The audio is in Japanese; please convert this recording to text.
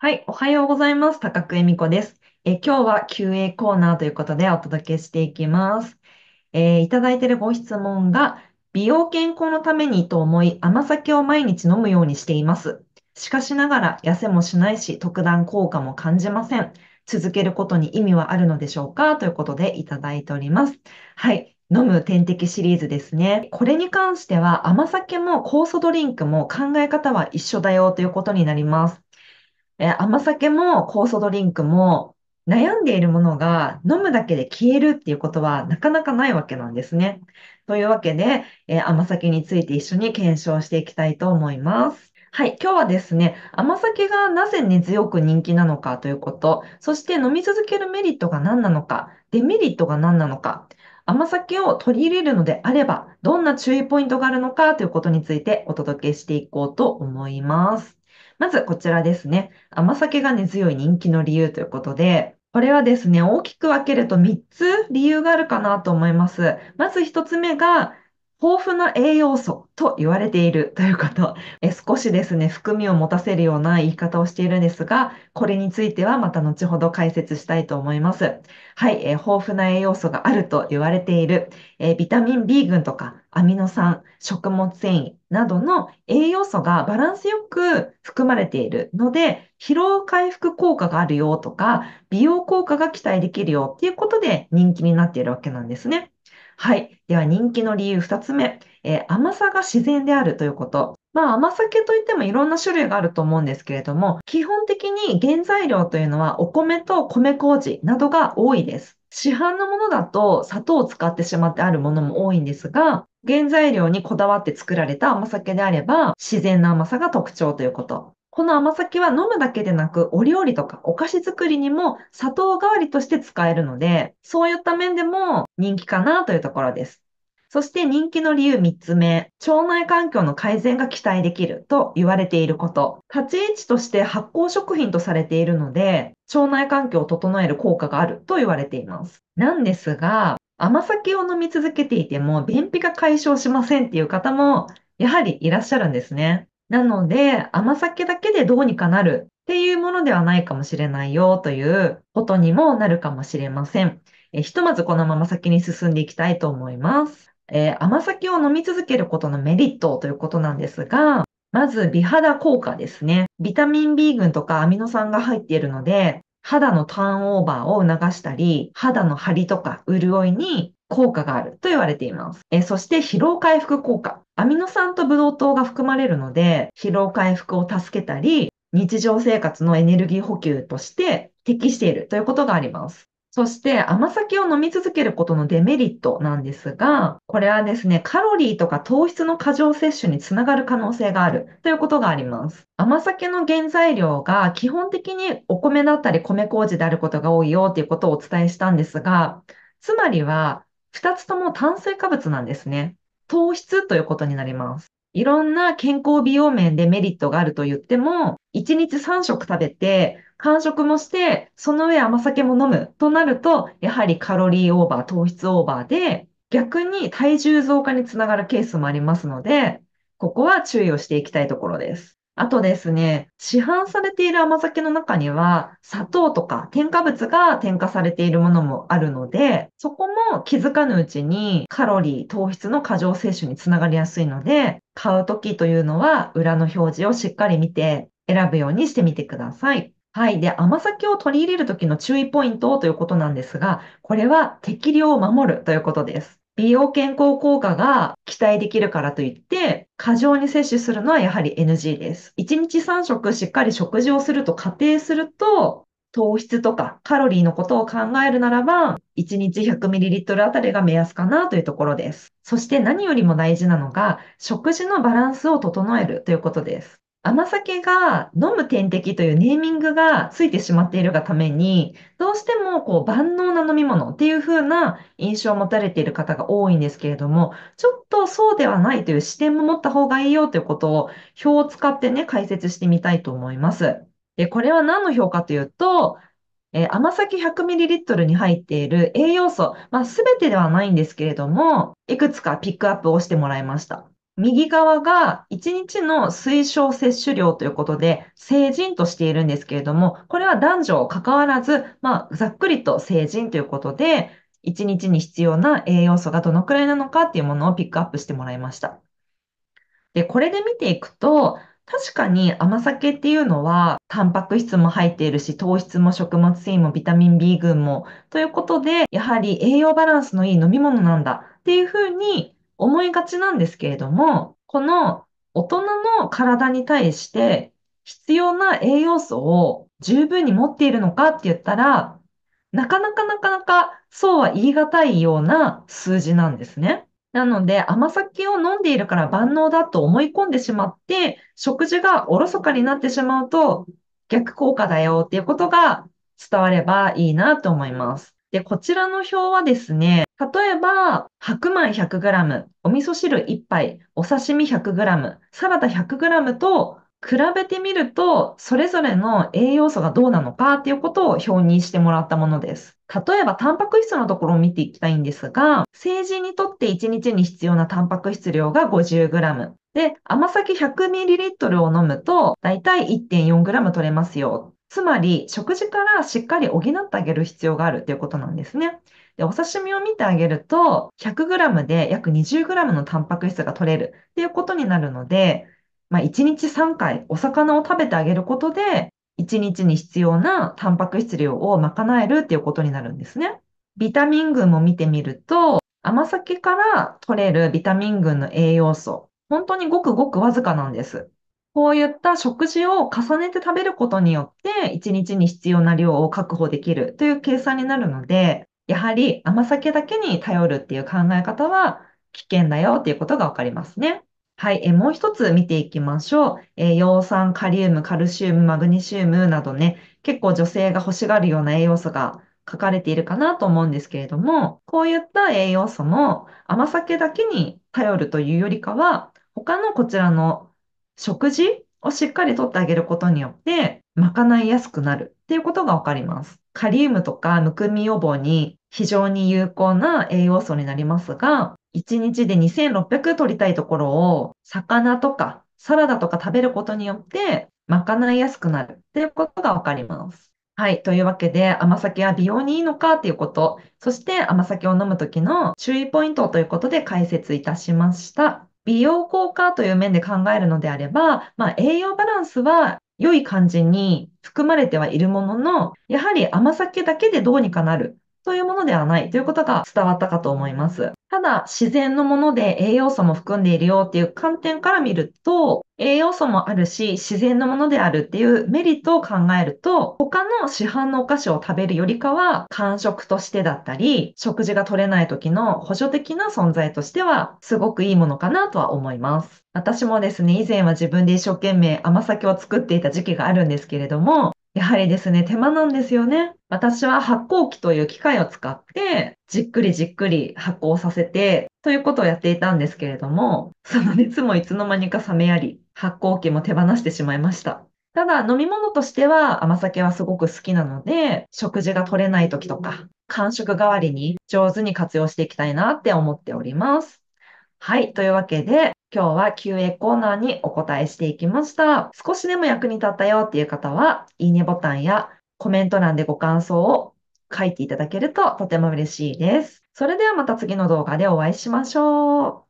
はい、おはようございます。高久恵美子です。え今日は QA コーナーということでお届けしていきます。えーいただいているご質問が、美容健康のためにと思い甘酒を毎日飲むようにしています。しかしながら痩せもしないし、特段効果も感じません。続けることに意味はあるのでしょうか？ということでいただいております。はい。飲む点滴シリーズですね。これに関しては甘酒も酵素ドリンクも考え方は一緒だよということになります。えー甘酒も酵素ドリンクも悩んでいるものが飲むだけで消えるっていうことはなかなかないわけなんですね。というわけで、えー甘酒について一緒に検証していきたいと思います。はい、今日はですね、甘酒がなぜ根強く人気なのかということ、そして飲み続けるメリットが何なのか、デメリットが何なのか、甘酒を取り入れるのであれば、どんな注意ポイントがあるのかということについてお届けしていこうと思います。まずこちらですね。甘酒が根強い人気の理由ということで、これはですね、大きく分けると3つ理由があるかなと思います。まず1つ目が、豊富な栄養素と言われているということ。え少しですね、含みを持たせるような言い方をしているんですが、これについてはまた後ほど解説したいと思います。はい、え豊富な栄養素があると言われている、えビタミン B 群とかアミノ酸、食物繊維などの栄養素がバランスよく含まれているので、疲労回復効果があるよとか、美容効果が期待できるよっていうことで人気になっているわけなんですね。はい。では人気の理由2つ目、えー甘さが自然であるということ。まあ甘酒といってもいろんな種類があると思うんですけれども、基本的に原材料というのはお米と米麹などが多いです。市販のものだと砂糖を使ってしまってあるものも多いんですが、原材料にこだわって作られた甘酒であれば自然な甘さが特徴ということ。この甘酒は飲むだけでなく、お料理とかお菓子作りにも砂糖代わりとして使えるので、そういった面でも人気かなというところです。そして人気の理由3つ目、腸内環境の改善が期待できると言われていること。立ち位置として発酵食品とされているので、腸内環境を整える効果があると言われています。なんですが、甘酒を飲み続けていても便秘が解消しませんっていう方もやはりいらっしゃるんですね。なので、甘酒だけでどうにかなるっていうものではないかもしれないよということにもなるかもしれません。えひとまずこのまま先に進んでいきたいと思います。えー甘酒を飲み続けることのメリットということなんですが、まず美肌効果ですね。ビタミン B 群とかアミノ酸が入っているので、肌のターンオーバーを促したり、肌の張りとか潤いに効果があると言われています。えそして疲労回復効果。アミノ酸とブドウ糖が含まれるので、疲労回復を助けたり、日常生活のエネルギー補給として適しているということがあります。そして甘酒を飲み続けることのデメリットなんですが、これはですね、カロリーとか糖質の過剰摂取につながる可能性があるということがあります。甘酒の原材料が基本的にお米だったり米麹であることが多いよということをお伝えしたんですが、つまりは2つとも炭水化物なんですね。糖質ということになります。いろんな健康美容面でメリットがあると言っても、1日3食食べて、間食もして、その上甘酒も飲むとなると、やはりカロリーオーバー、糖質オーバーで、逆に体重増加につながるケースもありますので、ここは注意をしていきたいところです。あとですね、市販されている甘酒の中には、砂糖とか添加物が添加されているものもあるので、そこも気づかぬうちにカロリー、糖質の過剰摂取につながりやすいので、買うときというのは裏の表示をしっかり見て選ぶようにしてみてください。はい。で、甘酒を取り入れるときの注意ポイントということなんですが、これは適量を守るということです。美容健康効果が期待できるからといって、過剰に摂取するのはやはり NG です。1日3食しっかり食事をすると仮定すると、糖質とかカロリーのことを考えるならば、1日 100ml あたりが目安かなというところです。そして何よりも大事なのが、食事のバランスを整えるということです。甘酒が飲む点滴というネーミングがついてしまっているがために、どうしてもこう万能な飲み物っていう風な印象を持たれている方が多いんですけれども、ちょっとそうではないという視点も持った方がいいよということを表を使ってね、解説してみたいと思います。で、これは何の表かというと、えー甘酒 100ml に入っている栄養素、まあ、すべてではないんですけれども、いくつかピックアップをしてもらいました。右側が1日の推奨摂取量ということで、成人としているんですけれども、これは男女関わらず、まあ、ざっくりと成人ということで、1日に必要な栄養素がどのくらいなのかっていうものをピックアップしてもらいました。で、これで見ていくと、確かに甘酒っていうのは、タンパク質も入っているし、糖質も食物繊維もビタミン B 群も、ということで、やはり栄養バランスのいい飲み物なんだっていうふうに思いがちなんですけれども、この大人の体に対して必要な栄養素を十分に持っているのかって言ったら、なかなかなかなかそうは言い難いような数字なんですね。なので、甘酒を飲んでいるから万能だと思い込んでしまって、食事がおろそかになってしまうと、逆効果だよっていうことが伝わればいいなと思います。で、こちらの表はですね、例えば、白米 100g、お味噌汁1杯、お刺身 100g、サラダ 100g と比べてみると、それぞれの栄養素がどうなのかっていうことを表にしてもらったものです。例えば、タンパク質のところを見ていきたいんですが、成人にとって1日に必要なタンパク質量が 50g。で、甘酒 100ml を飲むと、だいたい 1.4g 取れますよ。つまり、食事からしっかり補ってあげる必要があるということなんですね。で、お刺身を見てあげると、100g で約 20g のタンパク質が取れるっていうことになるので、まあ、1日3回お魚を食べてあげることで、1日に必要なタンパク質量を賄えるっていうことになるんですね。ビタミン群も見てみると、甘酒から取れるビタミン群の栄養素、本当にごくごくわずかなんです。こういった食事を重ねて食べることによって、1日に必要な量を確保できるという計算になるので、やはり甘酒だけに頼るっていう考え方は危険だよっていうことがわかりますね。はい、えもう一つ見ていきましょう。え葉酸、カリウム、カルシウム、マグネシウムなどね、結構女性が欲しがるような栄養素が書かれているかなと思うんですけれども、こういった栄養素も甘酒だけに頼るというよりかは、他のこちらの食事をしっかりとってあげることによって、賄いやすくなるっていうことがわかります。カリウムとかむくみ予防に非常に有効な栄養素になりますが、1日で2600取りたいところを、魚とかサラダとか食べることによって、賄いやすくなるっていうことがわかります。はい。というわけで、甘酒は美容にいいのか？っていうこと、そして甘酒を飲むときの注意ポイントということで解説いたしました。美容効果という面で考えるのであれば、まあ、栄養バランスは良い感じに含まれてはいるものの、やはり甘酒だけでどうにかなるというものではないということが伝わったかと思います。ただ、自然のもので栄養素も含んでいるよっていう観点から見ると、栄養素もあるし、自然のものであるっていうメリットを考えると、他の市販のお菓子を食べるよりかは、間食としてだったり、食事が取れない時の補助的な存在としては、すごくいいものかなとは思います。私もですね、以前は自分で一生懸命甘酒を作っていた時期があるんですけれども、やはりですね、手間なんですよね。私は発酵機という機械を使って、じっくりじっくり発酵させて、ということをやっていたんですけれども、その熱もいつの間にか冷めやり、発酵機も手放してしまいました。ただ、飲み物としては甘酒はすごく好きなので、食事が取れない時とか、間食代わりに上手に活用していきたいなって思っております。はい。というわけで、今日は QA コーナーにお答えしていきました。少しでも役に立ったよっていう方は、いいねボタンやコメント欄でご感想を書いていただけるととても嬉しいです。それではまた次の動画でお会いしましょう。